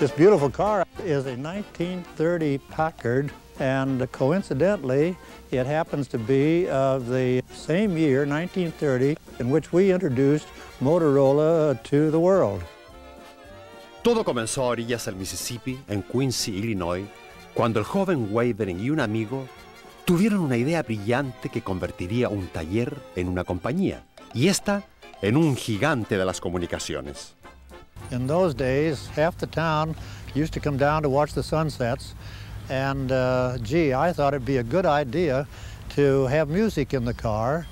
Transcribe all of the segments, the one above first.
This beautiful car is a 1930 Packard, and coincidentally, it happens to be of the same year, 1930, in which we introduced Motorola to the world. Todo comenzó a orillas del Mississippi, en Quincy, Illinois, cuando el joven Wavering y un amigo tuvieron una idea brillante que convertiría un taller en una compañía, y esta en un gigante de las comunicaciones. In those days, half the town used to come down to watch the sunsets, and uh, gee, I thought it'd be a good idea to have music in the car,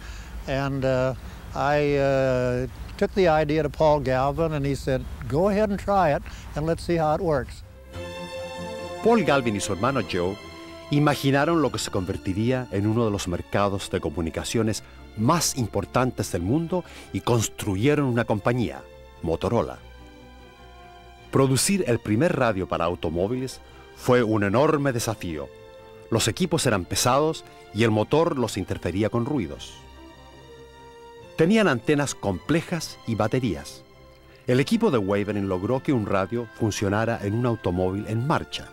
and uh, I uh, took the idea to Paul Galvin, and he said, go ahead and try it, and let's see how it works. Paul Galvin y su hermano Joe imaginaron lo que se convertiría en uno de los mercados de comunicaciones más importantes del mundo y construyeron una compañía, Motorola. Producir el primer radio para automóviles fue un enorme desafío. Los equipos eran pesados y el motor los interfería con ruidos. Tenían antenas complejas y baterías. El equipo de Wavering logró que un radio funcionara en un automóvil en marcha.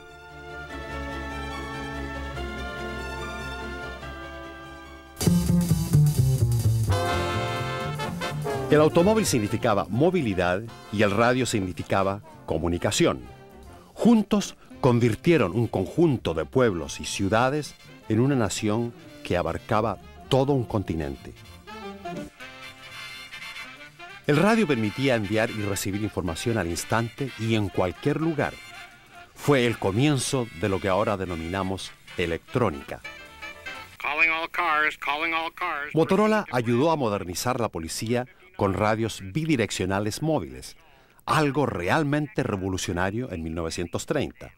El automóvil significaba movilidad y el radio significaba comunicación. Juntos convirtieron un conjunto de pueblos y ciudades en una nación que abarcaba todo un continente. El radio permitía enviar y recibir información al instante y en cualquier lugar. Fue el comienzo de lo que ahora denominamos electrónica. Motorola ayudó a modernizar la policía con radios bidireccionales móviles, algo realmente revolucionario en 1930.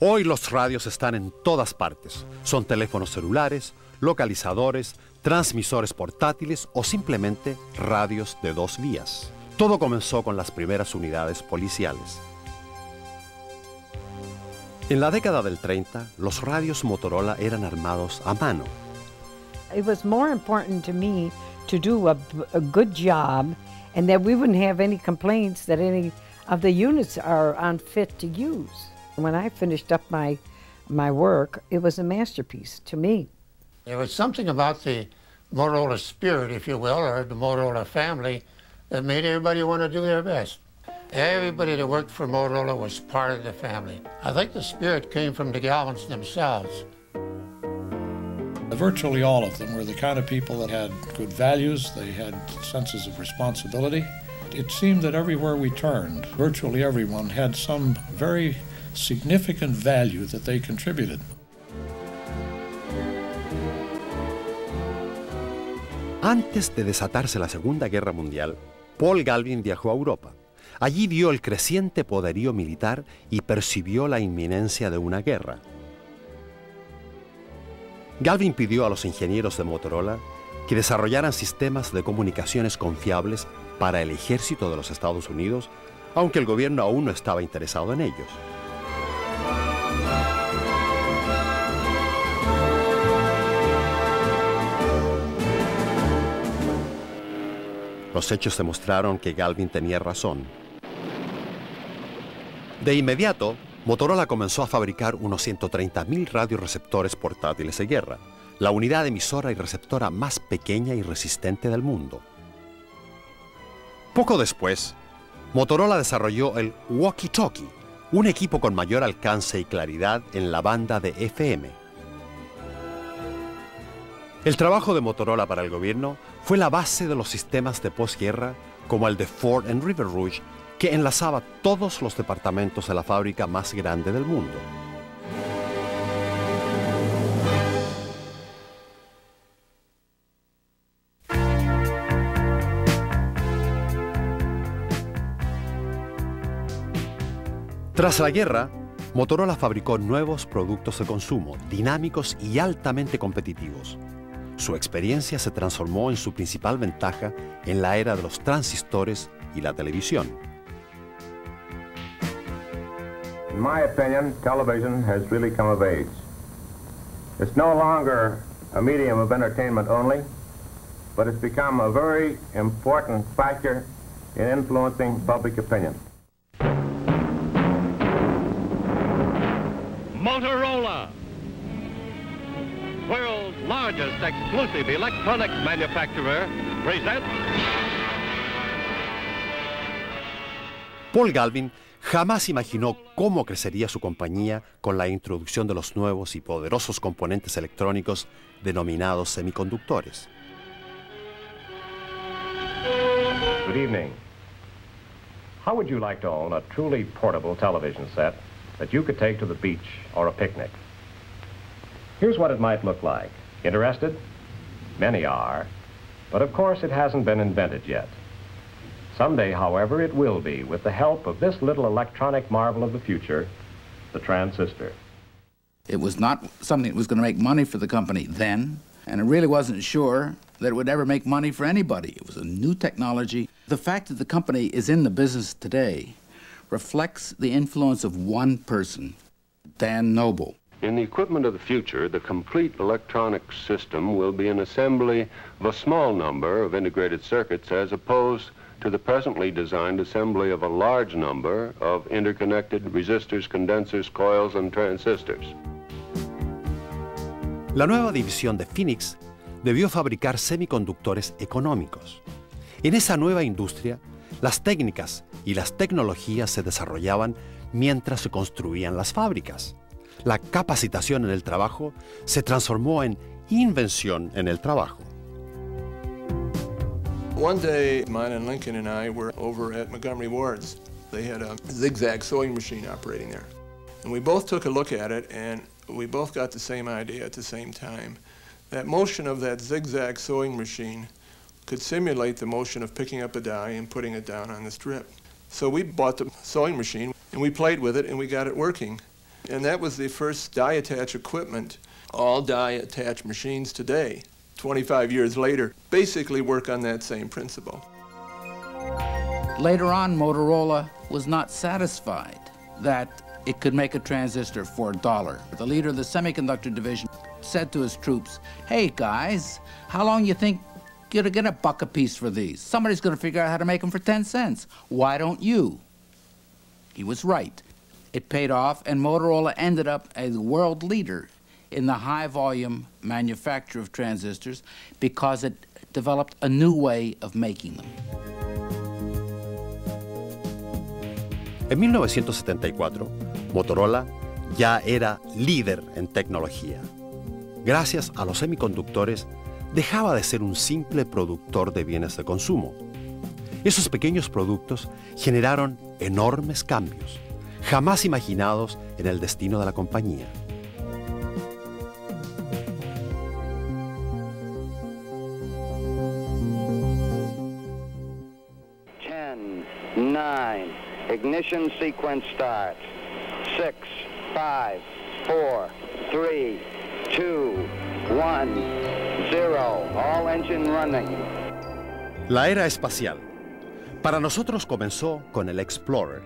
Hoy los radios están en todas partes. Son teléfonos celulares, localizadores, transmisores portátiles o simplemente radios de dos vías. Todo comenzó con las primeras unidades policiales. En la década del 30, los radios Motorola eran armados a mano. It was more important to me to do a, a good job and that we wouldn't have any complaints that any of the units are unfit to use. When I finished up my, my work, it was a masterpiece to me. There was something about the Motorola spirit, if you will, or the Motorola family that made everybody want to do their best. Everybody that worked for Motorola was part of the family. I think the spirit came from the Galvins themselves. Virtually all of them were the kind of people that had good values, they had senses of responsibility. It seemed that everywhere we turned, virtually everyone had some very significant value that they contributed. Antes de desatarse la Segunda Guerra Mundial, Paul Galvin viajó a Europa. Allí vio el creciente poderío militar y percibió la inminencia de una guerra. Galvin pidió a los ingenieros de Motorola que desarrollaran sistemas de comunicaciones confiables para el ejército de los Estados Unidos, aunque el gobierno aún no estaba interesado en ellos. Los hechos demostraron que Galvin tenía razón. De inmediato, Motorola comenzó a fabricar unos 130.000 radioreceptores portátiles de guerra, la unidad emisora y receptora más pequeña y resistente del mundo. Poco después, Motorola desarrolló el walkie-talkie, un equipo con mayor alcance y claridad en la banda de FM. El trabajo de Motorola para el gobierno fue la base de los sistemas de posguerra como el de Ford en River Rouge, que enlazaba todos los departamentos de la fábrica más grande del mundo. Tras la guerra, Motorola fabricó nuevos productos de consumo, dinámicos y altamente competitivos. Su experiencia se transformó en su principal ventaja en la era de los transistores y la televisión. In my opinion, television has really come of age. It's no longer a medium of entertainment only. but it's become a very important factor in influencing public opinion. Motorola, world's largest exclusive electronics manufacturer, presents Paul Galvin jamás imaginó cómo crecería su compañía con la introducción de los nuevos y poderosos componentes electrónicos denominados semiconductores. Good evening. How would you like to own a truly portable television set that you could take to the beach or a picnic? Here's what it might look like. Interested? Many are. But of course it hasn't been invented yet. Someday, however, it will be with the help of this little electronic marvel of the future, the transistor. It was not something that was going to make money for the company then, and it really wasn't sure that it would ever make money for anybody. It was a new technology. The fact that the company is in the business today reflects the influence of one person, Dan Noble. In the equipment of the future, the complete electronic system will be an assembly of a small number of integrated circuits as opposed to the presently designed assembly of a large number of interconnected resistors, condensers, coils, and transistors. La nueva división de Phoenix debió fabricar semiconductores económicos. En esa nueva industria, las técnicas y las tecnologías se desarrollaban mientras se construían las fábricas. La capacitación en el trabajo se transformó en invención en el trabajo. One day, mine and Lincoln and I were over at Montgomery Ward's. They had a zigzag sewing machine operating there. And we both took a look at it, and we both got the same idea at the same time. That motion of that zigzag sewing machine could simulate the motion of picking up a die and putting it down on the strip. So we bought the sewing machine, and we played with it, and we got it working. And that was the first die attach equipment. All die attach machines today 25 years later, basically work on that same principle. Later on, Motorola was not satisfied that it could make a transistor for a dollar. The leader of the semiconductor division said to his troops, hey guys, how long you think you're gonna get a buck a piece for these? Somebody's gonna figure out how to make them for 10 cents. Why don't you? He was right. It paid off, and Motorola ended up a world leader in the high volume manufacture of transistors because it developed a new way of making them. En 1974, Motorola ya era líder en tecnología. Gracias a los semiconductores, dejaba de ser un simple productor de bienes de consumo. Esos pequeños productos generaron enormes cambios, jamás imaginados en el destino de la compañía. Ignition sequence starts. Six, five, four, three, two, one, zero. All engine running. La era espacial. Para nosotros comenzó con el Explorer.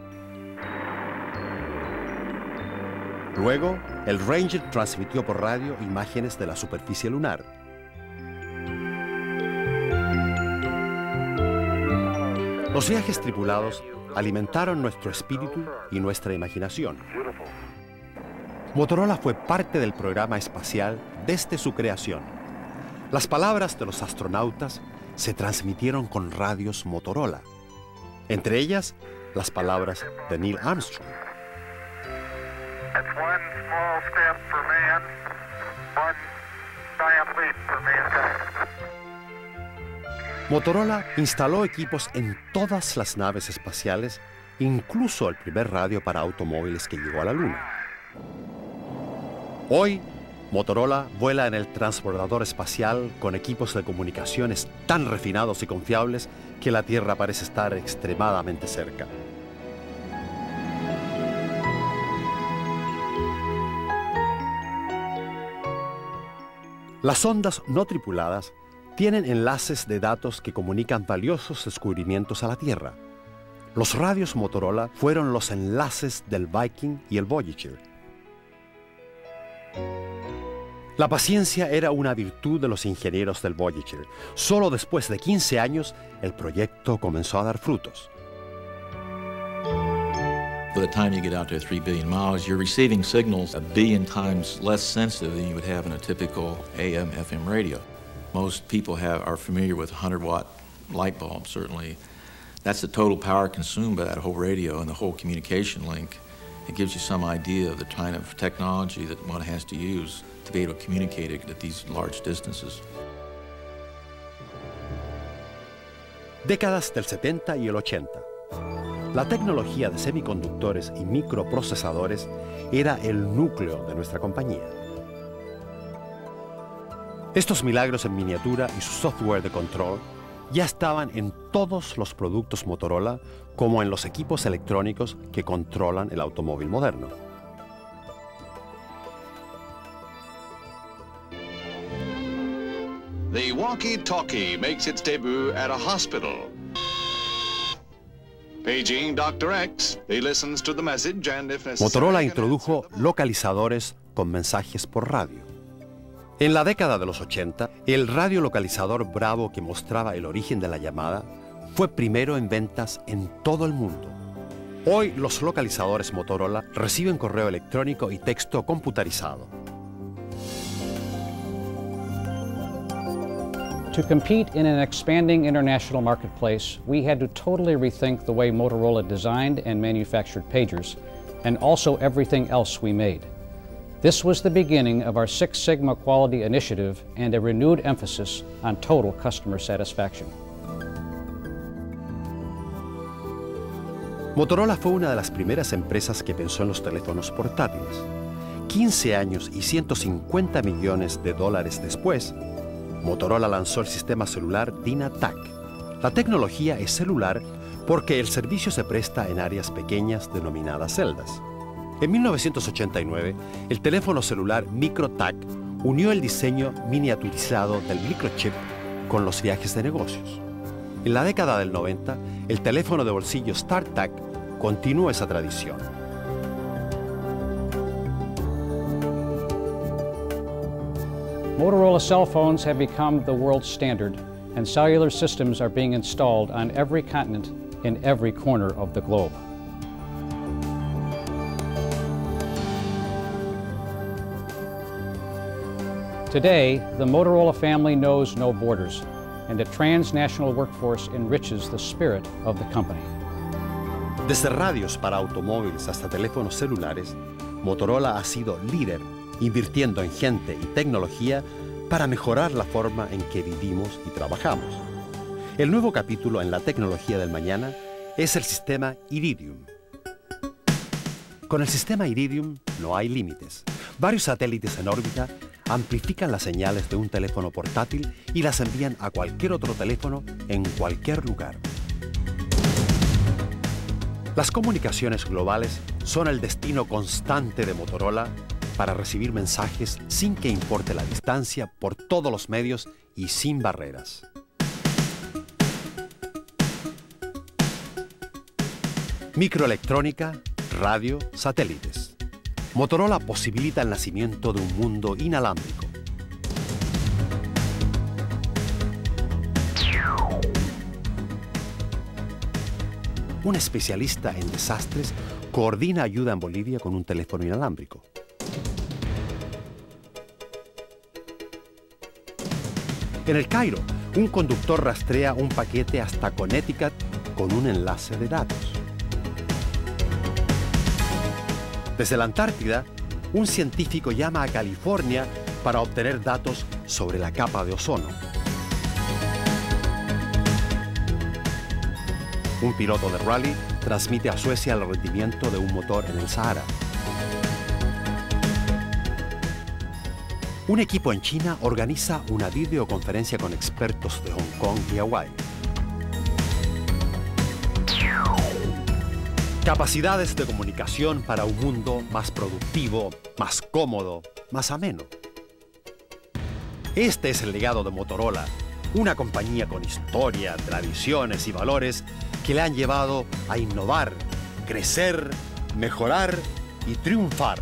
Luego, el Ranger transmitió por radio imágenes de la superficie lunar. Los viajes tripulados alimentaron nuestro espíritu y nuestra imaginación. Motorola fue parte del programa espacial desde su creación. Las palabras de los astronautas se transmitieron con radios Motorola. Entre ellas, las palabras de Neil Armstrong. Man, Motorola instaló equipos en todas las naves espaciales, incluso el primer radio para automóviles que llegó a la Luna. Hoy, Motorola vuela en el transbordador espacial con equipos de comunicaciones tan refinados y confiables que la Tierra parece estar extremadamente cerca. Las ondas no tripuladas tienen enlaces de datos que comunican valiosos descubrimientos a la Tierra. Los radios Motorola fueron los enlaces del Viking y el Voyager. La paciencia era una virtud de los ingenieros del Voyager. Solo después de 15 años, el proyecto comenzó a dar frutos. By the time you get out to 3 billion miles, you're receiving signals a billion times less sensitive than you would have in a typical AM FM radio. Most people have, are familiar with 100 watt light bulb, certainly. That's the total power consumed by that whole radio and the whole communication link. It gives you some idea of the kind of technology that one has to use to be able to communicate at these large distances. Décadas del 70 y el 80. La tecnología de semiconductores y microprocesadores era el núcleo de nuestra compañía. Estos milagros en miniatura y su software de control ya estaban en todos los productos Motorola como en los equipos electrónicos que controlan el automóvil moderno. The walkie-talkie makes its debut at a hospital. Paging Dr. X, he listens to the message and if necessary... Motorola introdujo localizadores con mensajes por radio. En la década de los 80, el radiolocalizador Bravo que mostraba el origen de la llamada fue primero en ventas en todo el mundo. Hoy los localizadores Motorola reciben correo electrónico y texto computarizado. To compete in an expanding international marketplace, we had to totally rethink the way Motorola designed and manufactured pagers, and also everything else we made. This was the beginning of our Six Sigma quality initiative and a renewed emphasis on total customer satisfaction. Motorola fue una de las primeras empresas que pensó en los teléfonos portátiles. 15 años y 150 millones de dólares después, Motorola lanzó el sistema celular DynaTAC. La tecnología es celular porque el servicio se presta en áreas pequeñas denominadas celdas. En 1989, el teléfono celular MicroTAC unió el diseño miniaturizado del microchip con los viajes de negocios. En la década del 90, el teléfono de bolsillo StarTAC continuó esa tradición. Motorola cell phones have become the world standard, and cellular systems are being installed on every continent in every corner of the globe. Today, the Motorola family knows no borders, and a transnational workforce enriches the spirit of the company. Desde radios para automóviles hasta teléfonos celulares, Motorola ha sido líder invirtiendo en gente y tecnología para mejorar la forma en que vivimos y trabajamos. El nuevo capítulo en la tecnología del mañana es el sistema Iridium. Con el sistema Iridium no hay límites. Varios satélites en órbita amplifican las señales de un teléfono portátil y las envían a cualquier otro teléfono en cualquier lugar. Las comunicaciones globales son el destino constante de Motorola para recibir mensajes sin que importe la distancia por todos los medios y sin barreras. Microelectrónica, radio, satélites. Motorola posibilita el nacimiento de un mundo inalámbrico. Un especialista en desastres coordina ayuda en Bolivia con un teléfono inalámbrico. En el Cairo, un conductor rastrea un paquete hasta Connecticut con un enlace de datos. Desde la Antártida, un científico llama a California para obtener datos sobre la capa de ozono. Un piloto de rally transmite a Suecia el rendimiento de un motor en el Sahara. Un equipo en China organiza una videoconferencia con expertos de Hong Kong y Hawái. Capacidades de comunicación para un mundo más productivo, más cómodo, más ameno. Este es el legado de Motorola, una compañía con historia, tradiciones y valores que le han llevado a innovar, crecer, mejorar y triunfar